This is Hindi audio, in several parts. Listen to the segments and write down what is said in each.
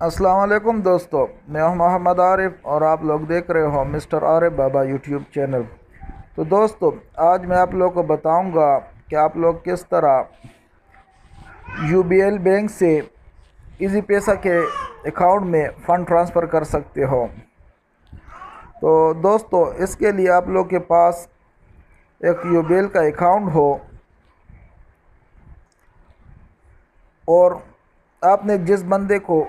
वालेकुम दोस्तों, मैं हूँ मोहम्मद आरिफ और आप लोग देख रहे हो mister Arif Baba YouTube channel. तो दोस्तों, आज मैं आप लोग को बताऊँगा कि आप लोग किस तरह यूबीएल बैंक से इजी पैसा के अकाउंट में फ़ंड ट्रांसफ़र कर सकते हो। तो दोस्तों, इसके लिए आप लोग के पास एक यूबीएल का अकाउंट हो और आपने जिस बंदे को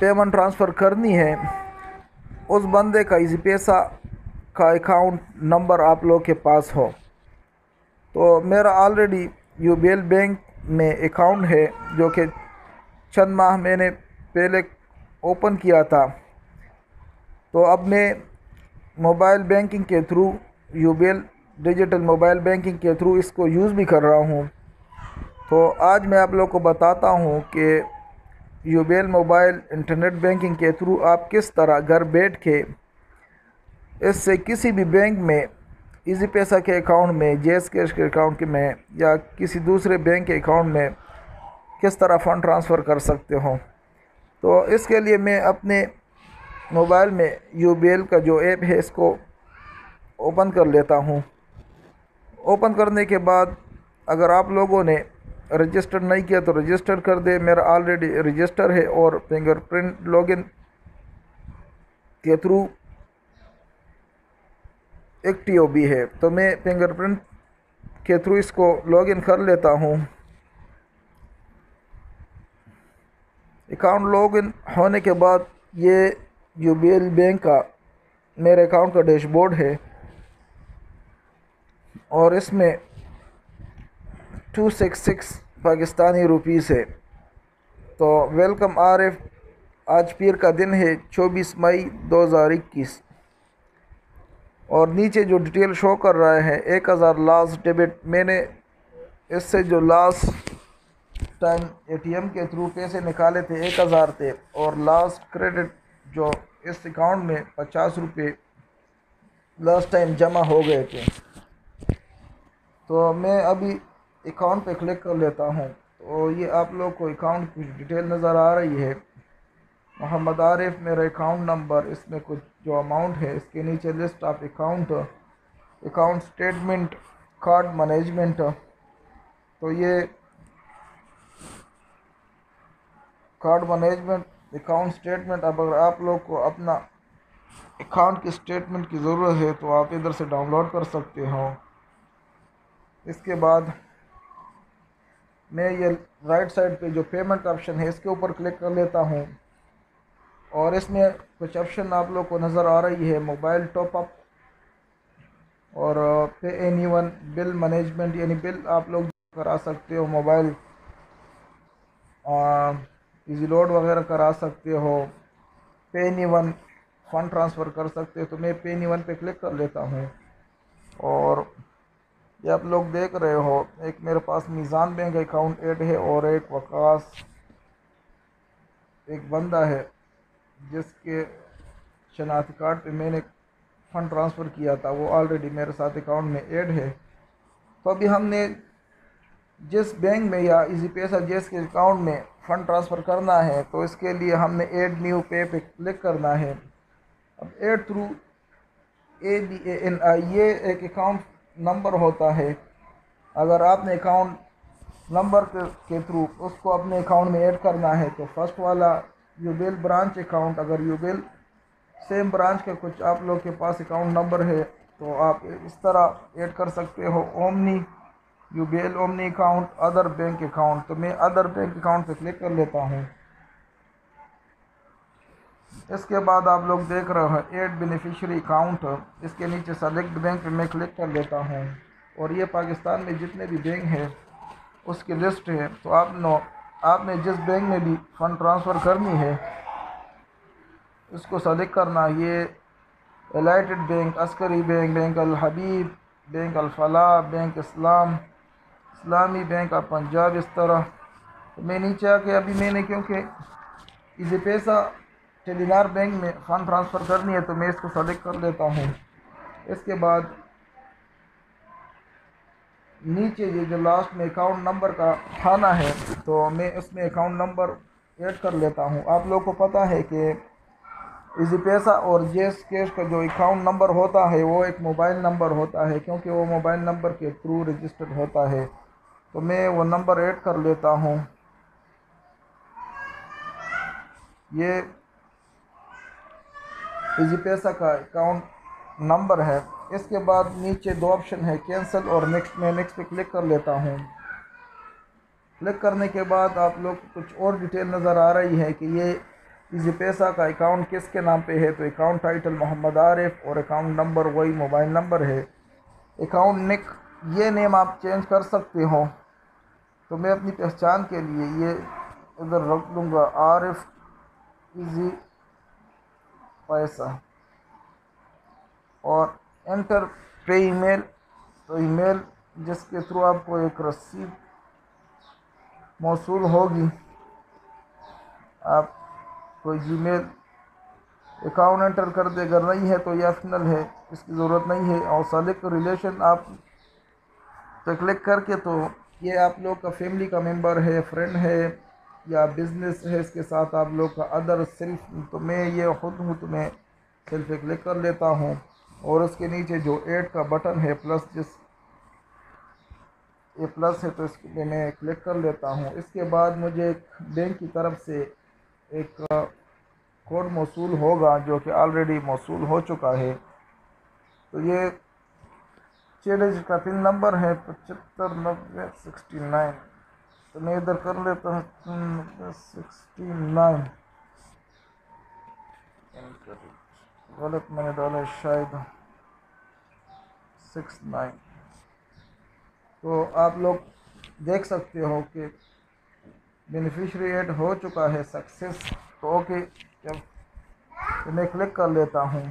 पेमेंट ट्रांसफ़र करनी है, उस बंदे का इसी पैसा का अकाउंट नंबर आप लोग के पास हो। तो मेरा ऑलरेडी यूबीएल बैंक में अकाउंट है, जो कि चंद माह मैंने पहले ओपन किया था। तो अब मैं मोबाइल बैंकिंग के through UBL digital mobile banking के थ्रू इसको यूज़ भी कर रहा हूँ। तो आज मैं आप लोग को बताता हूँ कि यूबेल मोबाइल इंटरनेट बैंकिंग के थ्रू आप किस तरह घर बैठ के इससे किसी भी बैंक में इजी पैसा के अकाउंट में जेस कैश के अकाउंट में या किसी दूसरे बैंक के अकाउंट में किस तरह फ़ंड ट्रांसफ़र कर सकते हो। तो इसके लिए मैं अपने मोबाइल में यूबीएल का जो ऐप है इसको ओपन कर लेता हूँ। ओपन करने के बाद अगर आप लोगों ने रजिस्टर नहीं किया तो रजिस्टर कर दे। मेरा ऑलरेडी रजिस्टर है और फिंगरप्रिंट लॉगिन के थ्रू एक्टिव भी है। तो मैं फिंगरप्रिंट के थ्रू इसको लॉगिन कर लेता हूँ। अकाउंट लॉगिन होने के बाद ये यूबीएल बैंक का मेरे अकाउंट का डैशबोर्ड है और इसमें two six six Pakistani rupees है। तो वेलकम आरिफ, आज पीर का दिन है चौबीस मई दो हज़ार इक्कीस। और नीचे जो डिटेल शो कर रहा है, एक हज़ार लास्ट डेबिट। मैंने इससे जो लास्ट टाइम एटीएम के थ्रू पैसे निकाले थे, एक हज़ार थे। और लास्ट क्रेडिट जो इस अकाउंट में पचास रुपये लास्ट टाइम जमा हो गए थे। तो मैं अभी अकाउंट पे क्लिक कर लेता हूँ। तो ये आप लोग को अकाउंट कुछ डिटेल नज़र आ रही है। मोहम्मद आरिफ मेरा अकाउंट नंबर इसमें कुछ जो अमाउंट है, इसके नीचे list of account account statement card management तो ये कार्ड मैनेजमेंट अकाउंट स्टेटमेंट अब अगर आप लोग को अपना अकाउंट की स्टेटमेंट की ज़रूरत है तो आप इधर से डाउनलोड कर सकते हो। इसके बाद मैं ये राइट साइड पे जो पेमेंट ऑप्शन है, इसके ऊपर क्लिक कर लेता हूँ। और इसमें कुछ ऑप्शन आप लोग को नज़र आ रही है मोबाइल टॉप अप और pay any one bill management यानी बिल आप लोग करा सकते हो मोबाइल इजी लोड वगैरह करा सकते हो। पे एनी वन फ़ंड ट्रांसफ़र कर सकते हो तो मैं पे एनी वन पे क्लिक कर लेता हूँ। और ये आप लोग देख रहे हो, एक मेरे पास मीज़ान बैंक अकाउंट एड है और एक वकास, एक बंदा है, जिसके शनाख्त कार्ड पे मैंने फ़ंड ट्रांसफ़र किया था, वो ऑलरेडी मेरे साथ अकाउंट में ऐड है। तो अभी हमने जिस बैंक में या इसी पैसा जिसके अकाउंट में फ़ंड ट्रांसफ़र करना है तो इसके लिए हमने एड न्यू पे पे क्लिक करना है। अब add through A B N I ये एक अकाउंट नंबर होता है। अगर आपने अकाउंट नंबर के थ्रू उसको अपने अकाउंट में ऐड करना है तो फ़र्स्ट वाला यूबेल ब्रांच अकाउंट अगर यूबेल सेम ब्रांच का कुछ आप लोग के पास अकाउंट नंबर है तो आप इस तरह ऐड कर सकते हो। Omni UBL omni account other bank account तो मैं अदर बैंक अकाउंट पे क्लिक कर लेता हूँ। इसके बाद आप लोग देख रहे हैं एड बेनिफिशियरी अकाउंट इसके नीचे सेलेक्ट बैंक में क्लिक कर लेता हूँ। और ये पाकिस्तान में जितने भी बैंक हैं, उसकी लिस्ट है। तो आप नो, आपने जिस बैंक में भी फ़ंड ट्रांसफ़र करनी है इसको सेलेक्ट करना। ये allied bank Askari bank bank Al Habib bank Al Falah bank Islam Islami bank of Punjab इस तरह। तो मैं नीचे आके अभी मैंने क्योंकि इसे पैसा टेलीनार बैंक में फ़ंड ट्रांसफ़र करनी है तो मैं इसको सेलेक्ट कर लेता हूँ। इसके बाद नीचे ये जो लास्ट में अकाउंट नंबर का थाना है तो मैं इसमें अकाउंट नंबर ऐड कर लेता हूँ। आप लोग को पता है कि इजी पैसा और जेस कैश का जो अकाउंट नंबर होता है, वो एक मोबाइल नंबर होता है, क्योंकि वो मोबाइल नंबर के थ्रू रजिस्टर्ड होता है। तो मैं वो नंबर ऐड कर लेता हूँ। ये इजी पैसा का अकाउंट नंबर है। इसके बाद नीचे दो ऑप्शन है कैंसिल और नेक्स्ट मैं नेक्स्ट पे क्लिक कर लेता हूँ। क्लिक करने के बाद आप लोग कुछ और डिटेल नज़र आ रही है कि ये इजी पैसा का अकाउंट किसके नाम पे है? तो अकाउंट टाइटल मोहम्मद आरिफ और अकाउंट नंबर वही मोबाइल नंबर है। अकाउंट निक ये नेम आप चेंज कर सकते हो। तो मैं अपनी पहचान के लिए ये इधर रख दूँगा, आरिफ इजी पैसा। और एंटर पे ईमेल तो ईमेल जिसके थ्रू आपको एक रसीद मौसू होगी। आप कोई जीमेल अकाउंट एंटर कर दे, अगर नहीं है तो ये ऑप्शनल है, इसकी ज़रूरत नहीं है। और सेलेक्ट रिलेशन आप पे क्लिक करके तो ये आप लोग का फैमिली का मेंबर है फ्रेंड है या बिज़नेस है इसके साथ आप लोग का अदर सेल्फ तो मैं ये ख़ुद हूँ तो मैं सेल्फ पे क्लिक कर लेता हूँ। और उसके नीचे जो एड का बटन है प्लस जिस, ये प्लस है तो इस पर मैं क्लिक कर लेता हूँ। इसके बाद मुझे एक बैंक की तरफ़ से एक कोड मौसू होगा, जो कि ऑलरेडी मौसू हो चुका है। तो ये डिजिट का पिन नंबर है पचहत्तर नब्बे सिक्सटी नाइन तो मैं इधर कर लेता हूँ। सिक्सटी नाइन गलत मैंने डाला शायद सिक्स नाइन तो आप लोग देख सकते हो कि बेनिफिशरी एड हो चुका है सक्सेस तो ओके, जब तो मैं क्लिक कर लेता हूँ,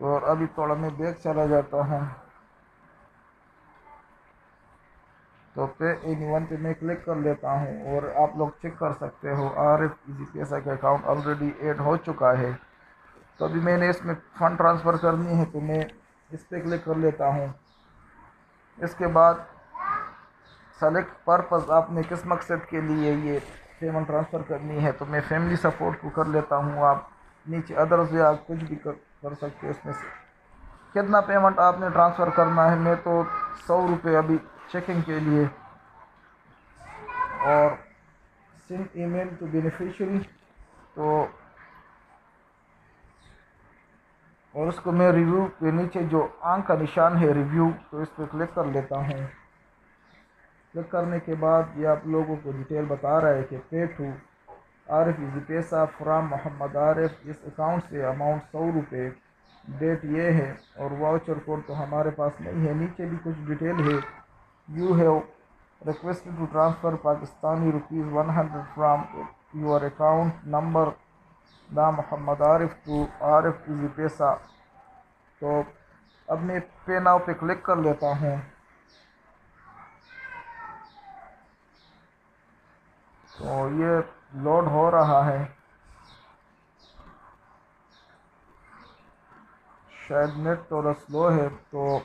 और अभी थोड़ा मैं बैग चला जाता हूँ। तो पे इन वन पे मैं क्लिक कर लेता हूँ और आप लोग चेक कर सकते हो आर एफ़ इजी पैसा का अकाउंट ऑलरेडी ऐड हो चुका है। तो अभी मैंने इसमें फ़ंड ट्रांसफ़र करनी है तो मैं इस पर क्लिक कर लेता हूँ। इसके बाद सेलेक्ट पर्पज़ आपने किस मकसद के लिए ये पेमेंट ट्रांसफ़र करनी है तो मैं फैमिली सपोर्ट को कर लेता हूँ आप। नीचे अदर्स या कुछ भी कर, कर सकते हो उसमें से। कितना पेमेंट आपने ट्रांसफ़र करना है मैं तो सौ रुपये अभी चेकिंग के लिए। और सिम ईमेल टू बेनिफिशियरी तो और उसको मैं रिव्यू के नीचे जो आँख का निशान है रिव्यू तो इस पर क्लिक कर लेता हूँ। क्लिक करने के बाद ये आप लोगों को डिटेल बता रहा है कि pay to Arif Easypaisa from Mohammad Arif इस अकाउंट से अमाउंट सौ रुपये डेट ये है, और वाउचर कोड तो हमारे पास नहीं है। नीचे भी कुछ डिटेल है। Have requested to transfer Pakistani rupees one hundred from your account number the Mohammad Arif to Arif Easypaisa तो अब मैं पे नाव पे क्लिक कर लेता हूँ। तो ये लोड हो रहा है। शायद नेट थोड़ा स्लो है तो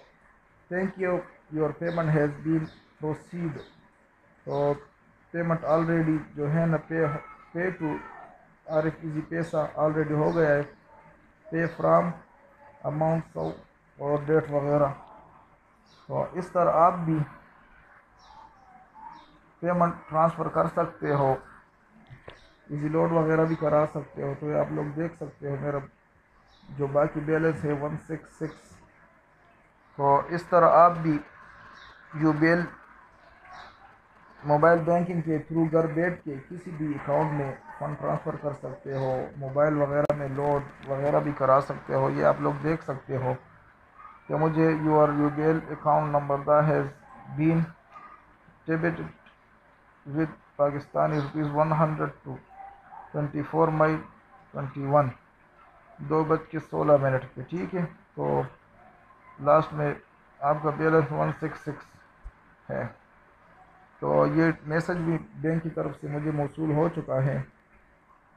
thank you your payment has been proceed तो पेमेंट ऑलरेडी जो है ना pay pay to Arif Easypaisa already हो गया है। पे फ्राम अमाउंट सौ और डेट वगैरह। तो इस तरह आप भी पेमेंट ट्रांसफ़र कर सकते हो। इजी लोड वगैरह भी करा सकते हो। तो आप लोग देख सकते हो मेरा जो बाकी बैलेंस है वन सिक्स सिक्स तो इस तरह आप भी जो बिल मोबाइल बैंकिंग के थ्रू घर बैठ के किसी भी अकाउंट में फ़ंड ट्रांसफ़र कर सकते हो, मोबाइल वगैरह में लोड वगैरह भी करा सकते हो, ये आप लोग देख सकते हो। कि मुझे your U bill account number the has been debit with Pakistani rupees one hundred to twenty four May twenty one. दो बज के सोलह मिनट पे, ठीक है? तो लास्ट में आपका बैलेंस वन सिक्स सिक्स। है। तो ये मैसेज भी बैंक की तरफ़ से मुझे मौसू हो चुका है।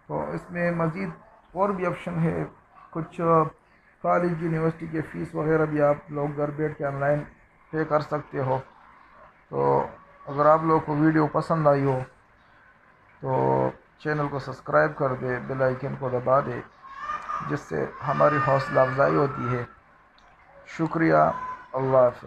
तो इसमें मज़ीद और भी ऑप्शन है। कुछ कॉलेज यूनिवर्सिटी के फ़ीस वगैरह भी आप लोग घर बैठ के ऑनलाइन पे कर सकते हो। तो अगर आप लोगों को वीडियो पसंद आई हो तो चैनल को सब्सक्राइब कर दे बेल आइकन को दबा दे, जिससे हमारी हौसला अफजाई होती है। शुक्रिया। अल्लाह हाफ़